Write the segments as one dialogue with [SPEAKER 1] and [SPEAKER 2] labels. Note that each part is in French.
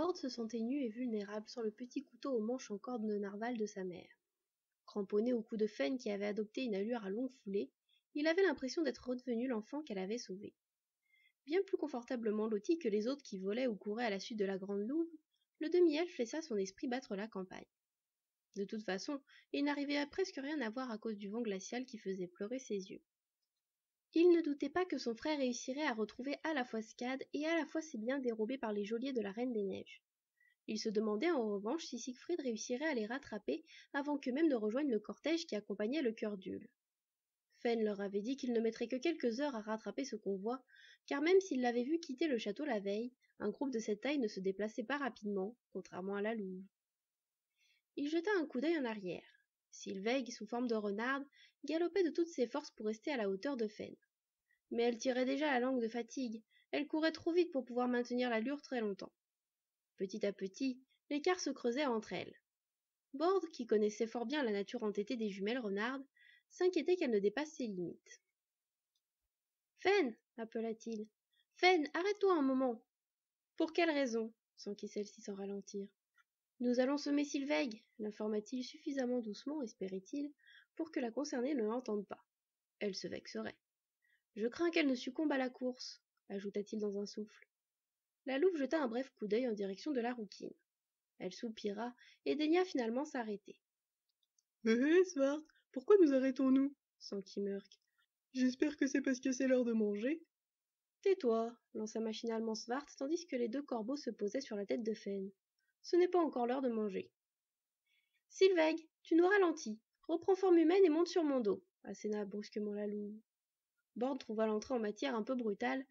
[SPEAKER 1] Borde se sentait nu et vulnérable sans le petit couteau au manche en corde de narval de sa mère. Cramponné au cou de Fen qui avait adopté une allure à longue foulée, il avait l'impression d'être redevenu l'enfant qu'elle avait sauvé. Bien plus confortablement loti que les autres qui volaient ou couraient à la suite de la grande louve, le demi-elfe laissa son esprit battre la campagne. De toute façon, il n'arrivait à presque rien à voir à cause du vent glacial qui faisait pleurer ses yeux. Il ne doutait pas que son frère réussirait à retrouver à la fois Scad et à la fois ses biens dérobés par les geôliers de la Reine des Neiges. Il se demandait en revanche si Siegfried réussirait à les rattraper avant qu'eux-mêmes ne rejoignent le cortège qui accompagnait le cœur d'Ule. Fen leur avait dit qu'il ne mettrait que quelques heures à rattraper ce convoi, car même s'il l'avait vu quitter le château la veille, un groupe de cette taille ne se déplaçait pas rapidement, contrairement à la louve. Il jeta un coup d'œil en arrière. Sylvaig, sous forme de renarde, galopait de toutes ses forces pour rester à la hauteur de Fen. Mais elle tirait déjà la langue de fatigue, elle courait trop vite pour pouvoir maintenir l'allure très longtemps. Petit à petit, l'écart se creusait entre elles. Borde, qui connaissait fort bien la nature entêtée des jumelles renardes, s'inquiétait qu'elle ne dépasse ses limites. Fen appela-t-il. Fen, arrête-toi un moment. Pour quelle raison? s'enquit celle-ci sans ralentir. Nous allons semer Sylveig, l'informa-t-il suffisamment doucement, espérait-il, pour que la concernée ne l'entende pas. Elle se vexerait. Je crains qu'elle ne succombe à la course, ajouta-t-il dans un souffle. La louve jeta un bref coup d'œil en direction de la rouquine. Elle soupira et daigna finalement s'arrêter.
[SPEAKER 2] Hé hé, Svart, pourquoi nous arrêtons-nous? s'enquit Murk. J'espère que c'est parce que c'est l'heure de manger.
[SPEAKER 1] Tais-toi, lança machinalement Svart tandis que les deux corbeaux se posaient sur la tête de Fen. Ce n'est pas encore l'heure de manger. Sylveg, tu nous ralentis. Reprends forme humaine et monte sur mon dos, asséna brusquement la louve. Trouva l'entrée en matière un peu brutale,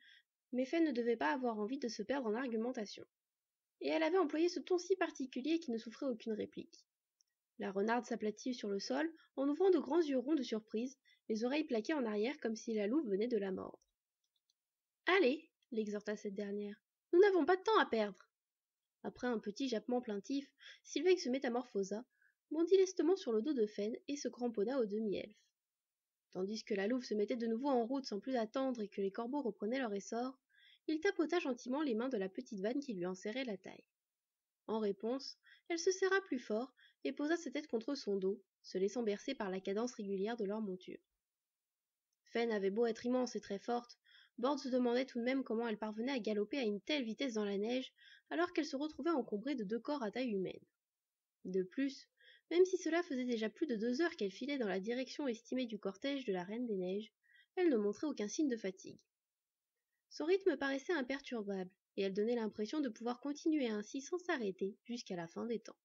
[SPEAKER 1] mais Fen ne devait pas avoir envie de se perdre en argumentation. Et elle avait employé ce ton si particulier qui ne souffrait aucune réplique. La renarde s'aplatit sur le sol en ouvrant de grands yeux ronds de surprise, les oreilles plaquées en arrière comme si la louve venait de la mordre. Allez, l'exhorta cette dernière, nous n'avons pas de temps à perdre. Après un petit jappement plaintif, Sylvain se métamorphosa, bondit lestement sur le dos de Fen et se cramponna au demi-elfe. Tandis que la louve se mettait de nouveau en route sans plus attendre et que les corbeaux reprenaient leur essor, il tapota gentiment les mains de la petite vanne qui lui en serrait la taille. En réponse, elle se serra plus fort et posa sa tête contre son dos, se laissant bercer par la cadence régulière de leur monture. Fen avait beau être immense et très forte, Borde se demandait tout de même comment elle parvenait à galoper à une telle vitesse dans la neige alors qu'elle se retrouvait encombrée de deux corps à taille humaine. De plus, même si cela faisait déjà plus de deux heures qu'elle filait dans la direction estimée du cortège de la Reine des Neiges, elle ne montrait aucun signe de fatigue. Son rythme paraissait imperturbable, et elle donnait l'impression de pouvoir continuer ainsi sans s'arrêter jusqu'à la fin des temps.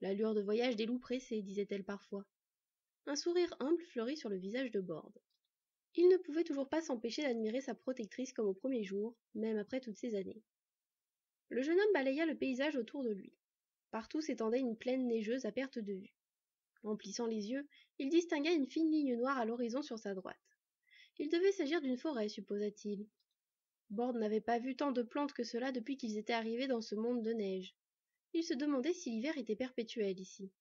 [SPEAKER 1] L'allure de voyage des loups pressés, disait-elle parfois. Un sourire humble fleurit sur le visage de Borde. Il ne pouvait toujours pas s'empêcher d'admirer sa protectrice comme au premier jour, même après toutes ces années. Le jeune homme balaya le paysage autour de lui. Partout s'étendait une plaine neigeuse à perte de vue. En plissant les yeux, il distingua une fine ligne noire à l'horizon sur sa droite. Il devait s'agir d'une forêt, supposa-t-il. Borde n'avait pas vu tant de plantes que cela depuis qu'ils étaient arrivés dans ce monde de neige. Il se demandait si l'hiver était perpétuel ici.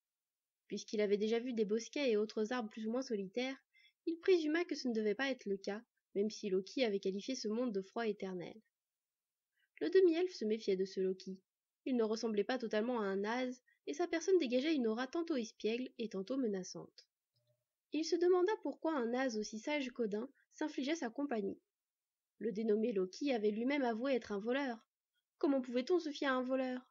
[SPEAKER 1] Puisqu'il avait déjà vu des bosquets et autres arbres plus ou moins solitaires, il présuma que ce ne devait pas être le cas, même si Loki avait qualifié ce monde de froid éternel. Le demi-elfe se méfiait de ce Loki. Il ne ressemblait pas totalement à un as, et sa personne dégageait une aura tantôt espiègle et tantôt menaçante. Il se demanda pourquoi un as aussi sage qu'Odin s'infligeait sa compagnie. Le dénommé Loki avait lui-même avoué être un voleur. Comment pouvait-on se fier à un voleur?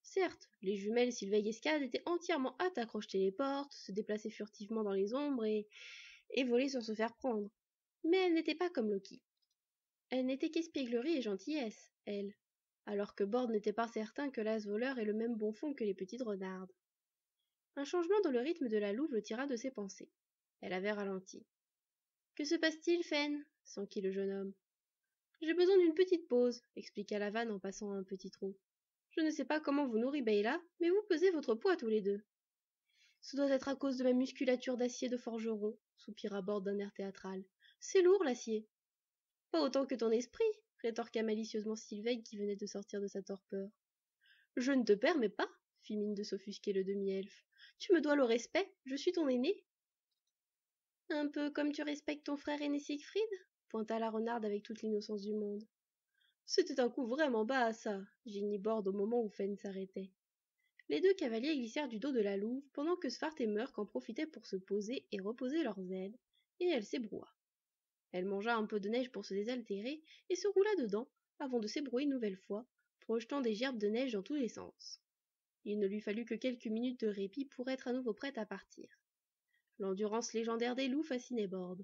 [SPEAKER 1] Certes, les jumelles Sylveig et Scad étaient entièrement hâtes à crocheter les portes, se déplacer furtivement dans les ombres et, et voler sans se faire prendre. Mais elles n'étaient pas comme Loki. Elle n'était qu'espièglerie et gentillesse, elle, alors que Borde n'était pas certain que l'as voleur ait le même bon fond que les petites renardes. Un changement dans le rythme de la louve le tira de ses pensées. Elle avait ralenti. Que se passe-t-il, Fen s'enquit le jeune homme. J'ai besoin d'une petite pause, expliqua la vanne en passant un petit trou. Je ne sais pas comment vous nourrit Beyla, mais vous pesez votre poids tous les deux. Ce doit être à cause de ma musculature d'acier de forgeron, soupira Borde d'un air théâtral. C'est lourd, l'acier. Pas autant que ton esprit, rétorqua malicieusement Sylveig qui venait de sortir de sa torpeur. Je ne te permets pas, fit mine de s'offusquer le demi-elfe. Tu me dois le respect, je suis ton aîné. Un peu comme tu respectes ton frère aîné Siegfried pointa la renarde avec toute l'innocence du monde. C'était un coup vraiment bas, ça, Ginny Bord au moment où Fen s'arrêtait. Les deux cavaliers glissèrent du dos de la louve pendant que Svart et Murk en profitaient pour se poser et reposer leurs ailes, et elle s'ébroua. Elle mangea un peu de neige pour se désaltérer et se roula dedans avant de s'ébrouer une nouvelle fois, projetant des gerbes de neige dans tous les sens. Il ne lui fallut que quelques minutes de répit pour être à nouveau prête à partir. L'endurance légendaire des loups fascinait Bord.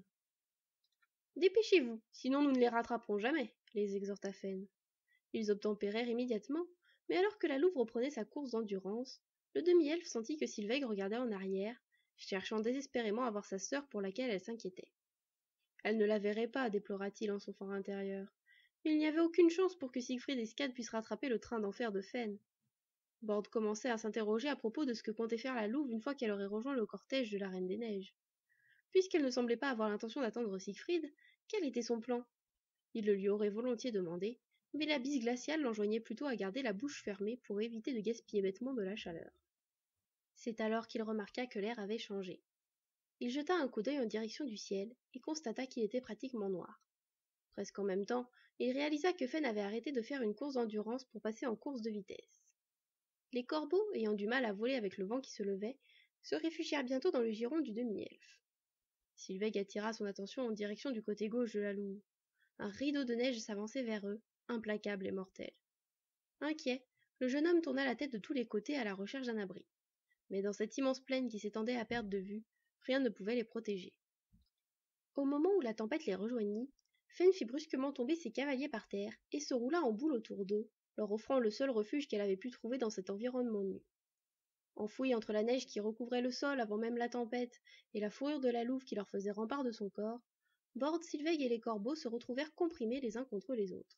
[SPEAKER 1] Dépêchez-vous, sinon nous ne les rattraperons jamais, les exhorta Fen. Ils obtempérèrent immédiatement, mais alors que la louve reprenait sa course d'endurance, le demi-elfe sentit que Sylvain regardait en arrière, cherchant désespérément à voir sa sœur pour laquelle elle s'inquiétait. Elle ne la verrait pas, déplora-t-il en son fort intérieur. Il n'y avait aucune chance pour que Siegfried et Skad puissent rattraper le train d'enfer de Fen. Bord commençait à s'interroger à propos de ce que comptait faire la louve une fois qu'elle aurait rejoint le cortège de la Reine des Neiges. Puisqu'elle ne semblait pas avoir l'intention d'attendre Siegfried, quel était son plan? Il le lui aurait volontiers demandé, mais la bise glaciale l'enjoignait plutôt à garder la bouche fermée pour éviter de gaspiller bêtement de la chaleur. C'est alors qu'il remarqua que l'air avait changé. Il jeta un coup d'œil en direction du ciel et constata qu'il était pratiquement noir. Presque en même temps, il réalisa que Fen avait arrêté de faire une course d'endurance pour passer en course de vitesse. Les corbeaux, ayant du mal à voler avec le vent qui se levait, se réfugièrent bientôt dans le giron du demi-elfe. Sylveg attira son attention en direction du côté gauche de la louve. Un rideau de neige s'avançait vers eux, implacable et mortel. Inquiet, le jeune homme tourna la tête de tous les côtés à la recherche d'un abri. Mais dans cette immense plaine qui s'étendait à perte de vue, rien ne pouvait les protéger. Au moment où la tempête les rejoignit, Fen fit brusquement tomber ses cavaliers par terre et se roula en boule autour d'eux, leur offrant le seul refuge qu'elle avait pu trouver dans cet environnement nu. Enfouie entre la neige qui recouvrait le sol avant même la tempête et la fourrure de la louve qui leur faisait rempart de son corps, Bord, Sylveg et les corbeaux se retrouvèrent comprimés les uns contre les autres.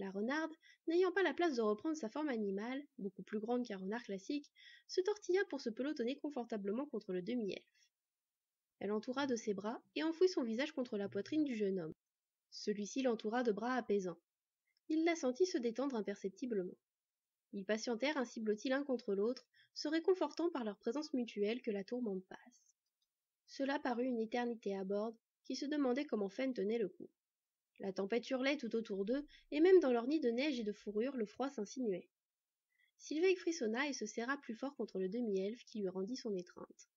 [SPEAKER 1] La renarde, n'ayant pas la place de reprendre sa forme animale, beaucoup plus grande qu'un renard classique, se tortilla pour se pelotonner confortablement contre le demi-elfe. Elle entoura de ses bras et enfouit son visage contre la poitrine du jeune homme. Celui-ci l'entoura de bras apaisants. Il la sentit se détendre imperceptiblement. Ils patientèrent ainsi blottis l'un contre l'autre, se réconfortant par leur présence mutuelle que la tourmente passe. Cela parut une éternité à bord, qui se demandait comment Fen tenait le coup. La tempête hurlait tout autour d'eux, et même dans leur nid de neige et de fourrure, le froid s'insinuait. Sylvain frissonna et se serra plus fort contre le demi-elfe qui lui rendit son étreinte.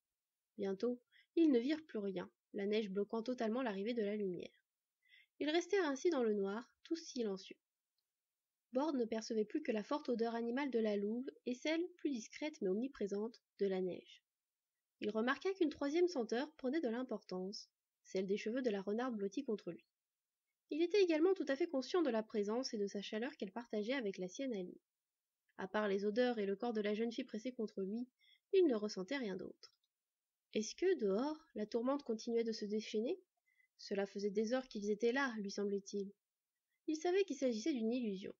[SPEAKER 1] Bientôt, ils ne virent plus rien, la neige bloquant totalement l'arrivée de la lumière. Ils restèrent ainsi dans le noir, tous silencieux. Bord ne percevait plus que la forte odeur animale de la louve et celle, plus discrète mais omniprésente, de la neige. Il remarqua qu'une troisième senteur prenait de l'importance, celle des cheveux de la renarde blottie contre lui. Il était également tout à fait conscient de la présence et de sa chaleur qu'elle partageait avec la sienne à lui. À part les odeurs et le corps de la jeune fille pressé contre lui, il ne ressentait rien d'autre. Est-ce que, dehors, la tourmente continuait de se déchaîner? Cela faisait des heures qu'ils étaient là, lui semblait-il. Il savait qu'il s'agissait d'une illusion.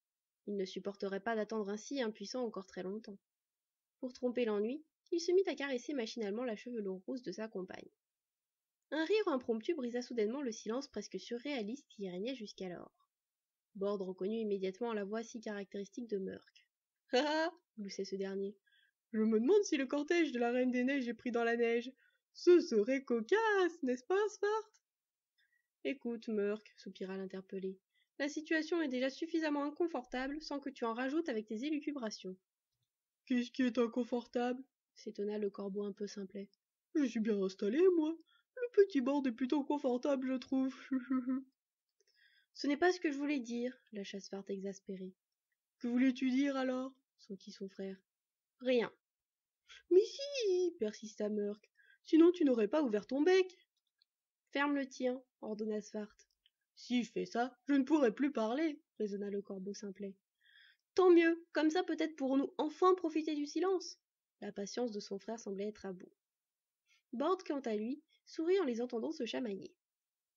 [SPEAKER 1] Il ne supporterait pas d'attendre ainsi impuissant encore très longtemps. Pour tromper l'ennui, il se mit à caresser machinalement la chevelure rousse de sa compagne. Un rire impromptu brisa soudainement le silence presque surréaliste qui y régnait jusqu'alors. Bord reconnut immédiatement la voix si caractéristique de Murk.
[SPEAKER 2] Ah ah gloussait ce dernier. Je me demande si le cortège de la Reine des Neiges est pris dans la neige. Ce serait cocasse, n'est-ce pas, Svart
[SPEAKER 1] Écoute, Murk, soupira l'interpellé. La situation est déjà suffisamment inconfortable sans que tu en rajoutes avec tes élucubrations.
[SPEAKER 2] Qu'est-ce qui est inconfortable?
[SPEAKER 1] s'étonna le corbeau un peu simplet.
[SPEAKER 2] Je suis bien installé, moi petit bord est plutôt confortable, je trouve.
[SPEAKER 1] Ce n'est pas ce que je voulais dire, la chasse-farte exaspérée.
[SPEAKER 2] Que voulais-tu dire alors?
[SPEAKER 1] s'enquit son frère. Rien.
[SPEAKER 2] Mais si, persista Murk. Sinon tu n'aurais pas ouvert ton bec.
[SPEAKER 1] Ferme le tien, ordonna Svart.
[SPEAKER 2] Si je fais ça, je ne pourrai plus parler, raisonna le corbeau simplet.
[SPEAKER 1] Tant mieux, comme ça peut-être pourrons-nous enfin profiter du silence. La patience de son frère semblait être à bout. Bord, quant à lui, sourit en les entendant se chamailler.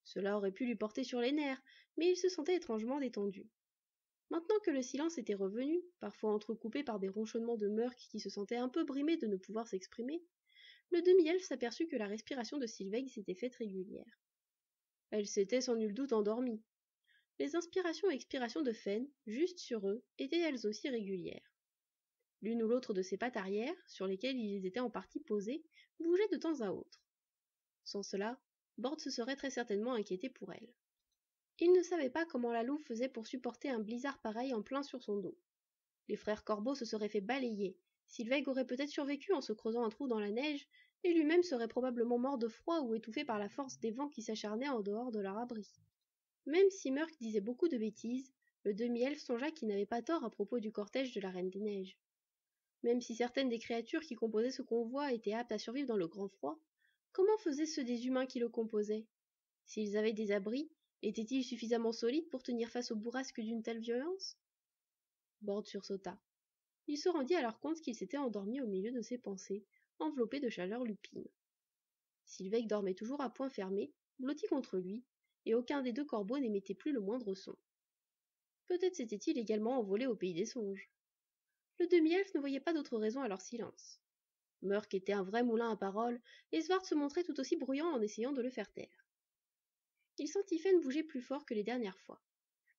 [SPEAKER 1] Cela aurait pu lui porter sur les nerfs, mais il se sentait étrangement détendu. Maintenant que le silence était revenu, parfois entrecoupé par des ronchonnements de Murk qui se sentait un peu brimé de ne pouvoir s'exprimer, le demi-elfe s'aperçut que la respiration de Sylvain s'était faite régulière. Elle s'était sans nul doute endormie. Les inspirations et expirations de Fen, juste sur eux, étaient elles aussi régulières. L'une ou l'autre de ses pattes arrière, sur lesquelles ils étaient en partie posés, bougeait de temps à autre. Sans cela, Bord se serait très certainement inquiété pour elle. Il ne savait pas comment la louve faisait pour supporter un blizzard pareil en plein sur son dos. Les frères Corbeau se seraient fait balayer. Sylvègue aurait peut-être survécu en se creusant un trou dans la neige, et lui-même serait probablement mort de froid ou étouffé par la force des vents qui s'acharnaient en dehors de leur abri. Même si Murk disait beaucoup de bêtises, le demi-elfe songea qu'il n'avait pas tort à propos du cortège de la Reine des Neiges. Même si certaines des créatures qui composaient ce convoi étaient aptes à survivre dans le grand froid, comment faisaient ceux des humains qui le composaient? S'ils avaient des abris, étaient-ils suffisamment solides pour tenir face aux bourrasques d'une telle violence? Borde sursauta. Il se rendit alors compte qu'il s'était endormi au milieu de ses pensées, enveloppé de chaleur lupine. Sylvec dormait toujours à point fermé, blotti contre lui, et aucun des deux corbeaux n'émettait plus le moindre son. Peut-être s'était-il également envolé au pays des songes. Le demi-elfe ne voyait pas d'autre raison à leur silence. Murk était un vrai moulin à paroles, et Svart se montrait tout aussi bruyant en essayant de le faire taire. Il sentit Fen bouger plus fort que les dernières fois,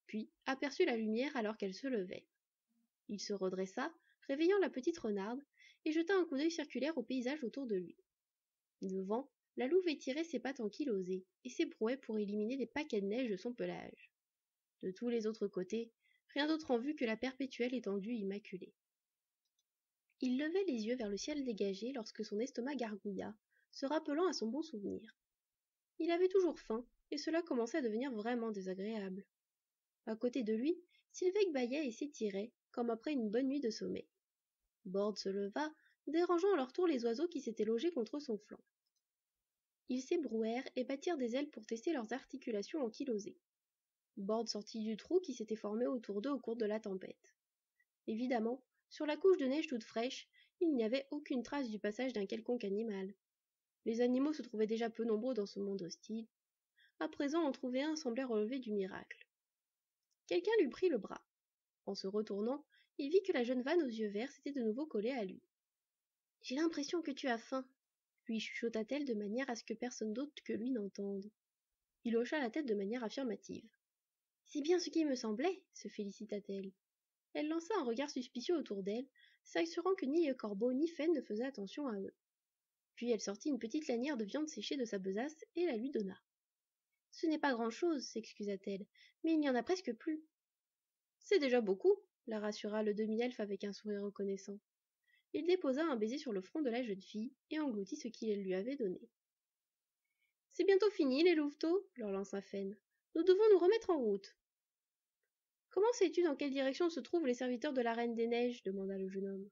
[SPEAKER 1] puis aperçut la lumière alors qu'elle se levait. Il se redressa, réveillant la petite renarde, et jeta un coup d'œil circulaire au paysage autour de lui. Devant, la louve étirait ses pattes ankylosées et s'ébrouait pour éliminer des paquets de neige de son pelage. De tous les autres côtés, rien d'autre en vue que la perpétuelle étendue immaculée. Il levait les yeux vers le ciel dégagé lorsque son estomac gargouilla, se rappelant à son bon souvenir. Il avait toujours faim, et cela commençait à devenir vraiment désagréable. À côté de lui, Sylvec bâillait et s'étirait, comme après une bonne nuit de sommeil. Borde se leva, dérangeant à leur tour les oiseaux qui s'étaient logés contre son flanc. Ils s'ébrouèrent et battirent des ailes pour tester leurs articulations ankylosées. Borde sortit du trou qui s'était formé autour d'eux au cours de la tempête. Évidemment, sur la couche de neige toute fraîche, il n'y avait aucune trace du passage d'un quelconque animal. Les animaux se trouvaient déjà peu nombreux dans ce monde hostile. À présent, en trouver un semblait relever du miracle. Quelqu'un lui prit le bras. En se retournant, il vit que la jeune vanne aux yeux verts s'était de nouveau collée à lui. J'ai l'impression que tu as faim, lui chuchota-t-elle de manière à ce que personne d'autre que lui n'entende. Il hocha la tête de manière affirmative. C'est bien ce qui me semblait, se félicita-t-elle. Elle lança un regard suspicieux autour d'elle, s'assurant que ni le corbeau ni Fen ne faisaient attention à eux. Puis elle sortit une petite lanière de viande séchée de sa besace et la lui donna. Ce n'est pas grand-chose, s'excusa-t-elle, mais il n'y en a presque plus. C'est déjà beaucoup, la rassura le demi-elfe avec un sourire reconnaissant. Il déposa un baiser sur le front de la jeune fille et engloutit ce qu'il lui avait donné. C'est bientôt fini, les louveteaux, leur lança Fen. Nous devons nous remettre en route. Comment sais-tu dans quelle direction se trouvent les serviteurs de la Reine des Neiges? demanda le jeune homme.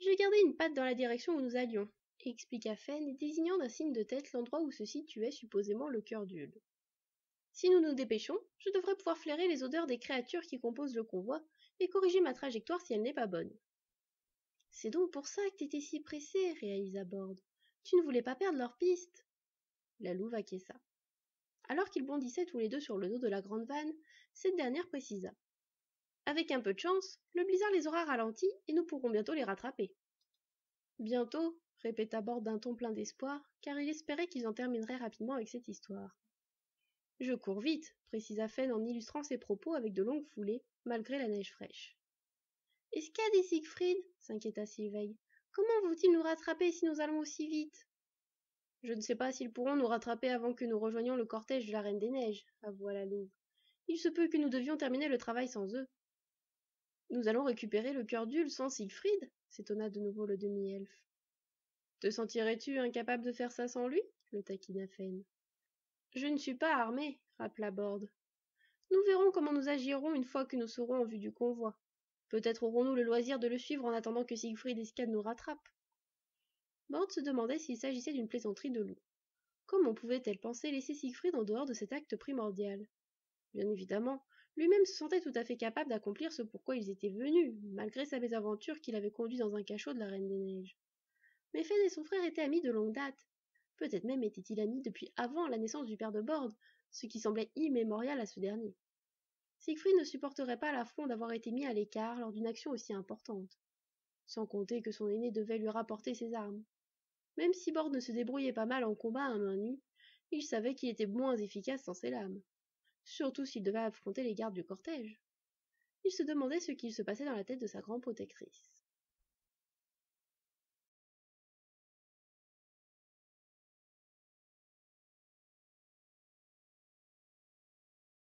[SPEAKER 1] J'ai gardé une patte dans la direction où nous allions, expliqua Fen, désignant d'un signe de tête l'endroit où se situait supposément le cœur d'Ule. Si nous nous dépêchons, je devrais pouvoir flairer les odeurs des créatures qui composent le convoi et corriger ma trajectoire si elle n'est pas bonne. C'est donc pour ça que t'étais si pressé, réalisa Borde. Tu ne voulais pas perdre leur piste. La louve acquiesça. Alors qu'ils bondissaient tous les deux sur le dos de la grande vanne, cette dernière précisa. Avec un peu de chance, le blizzard les aura ralentis et nous pourrons bientôt les rattraper. Bientôt, répéta Borde d'un ton plein d'espoir, car il espérait qu'ils en termineraient rapidement avec cette histoire. Je cours vite, précisa Fen en illustrant ses propos avec de longues foulées, malgré la neige fraîche. Qu'a dit Siegfried? s'inquiéta Sylveig. Comment vont-ils nous rattraper si nous allons aussi vite? Je ne sais pas s'ils pourront nous rattraper avant que nous rejoignions le cortège de la Reine des Neiges, avoua la louve. Il se peut que nous devions terminer le travail sans eux. Nous allons récupérer le cœur d'Ul sans Siegfried s'étonna de nouveau le demi-elfe. Te sentirais-tu incapable de faire ça sans lui? le taquina Fen. Je ne suis pas armé, rappela Borde. Nous verrons comment nous agirons une fois que nous serons en vue du convoi. Peut-être aurons-nous le loisir de le suivre en attendant que Siegfried et Skad nous rattrapent. Borde se demandait s'il s'agissait d'une plaisanterie de loup. Comment pouvait-elle penser laisser Siegfried en dehors de cet acte primordial? Bien évidemment, lui-même se sentait tout à fait capable d'accomplir ce pourquoi ils étaient venus, malgré sa mésaventure qui l'avait conduit dans un cachot de la Reine des Neiges. Mais Fen et son frère étaient amis de longue date, Peut-être même était-il ami depuis avant la naissance du père de Borde, ce qui semblait immémorial à ce dernier. Siegfried ne supporterait pas l'affront d'avoir été mis à l'écart lors d'une action aussi importante, sans compter que son aîné devait lui rapporter ses armes. Même si Borde ne se débrouillait pas mal en combat à main nue, il savait qu'il était moins efficace sans ses lames, surtout s'il devait affronter les gardes du cortège. Il se demandait ce qu'il se passait dans la tête de sa grande protectrice.